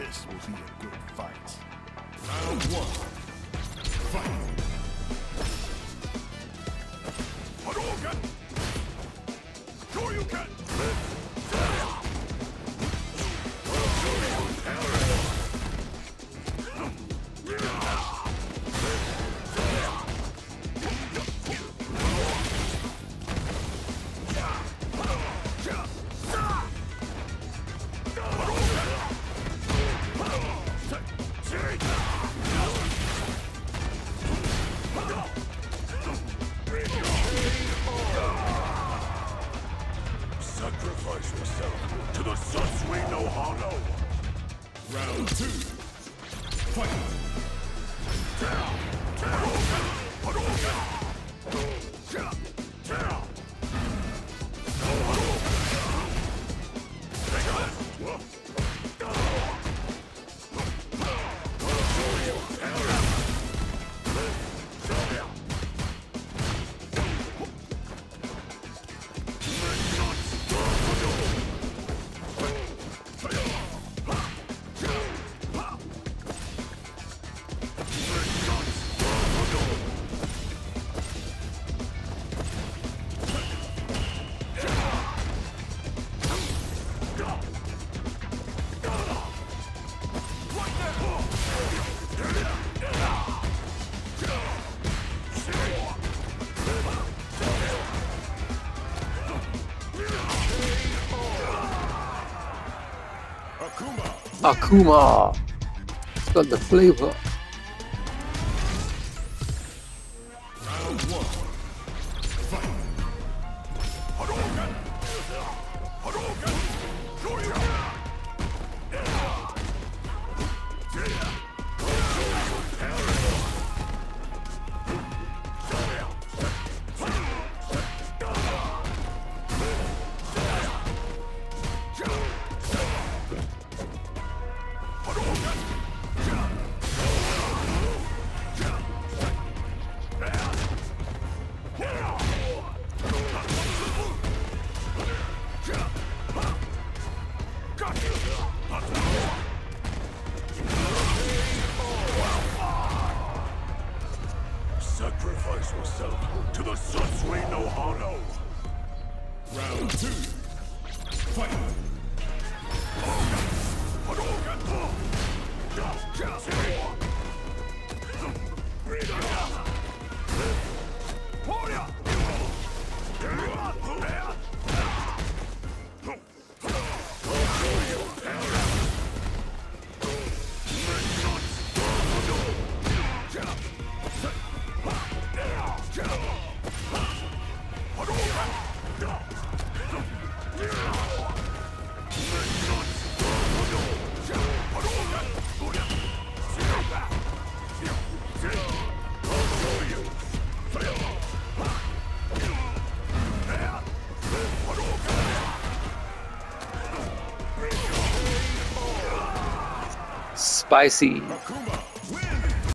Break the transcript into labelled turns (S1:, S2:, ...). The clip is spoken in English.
S1: This will be a good fight.
S2: Round one. Round two. Fight.
S1: Akuma!
S3: It's got the flavor.
S1: Yourself to the Satsui no Hado!
S2: Round two. Fight.
S3: Spicy.